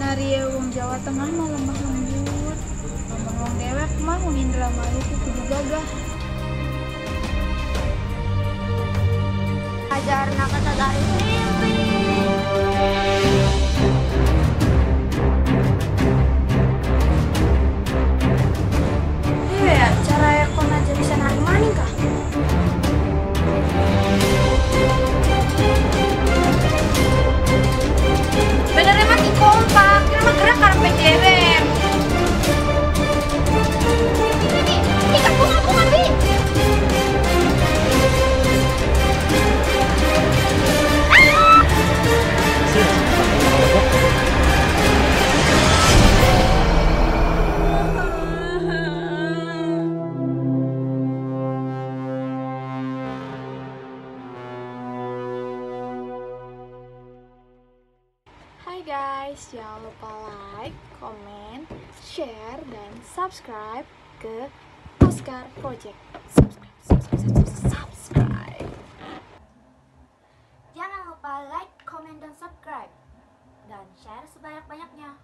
Ari wong Jawa Tengah mah lemah lembut. Ngomong wong dewek mah wong Indramayu ku kudu gagah. Ajarna kata dari Guys, jangan lupa like, comment, share, dan subscribe ke Oscar Project. Subscribe, subscribe, subscribe, subscribe. Jangan lupa like, comment, dan subscribe. Dan share sebanyak-banyaknya.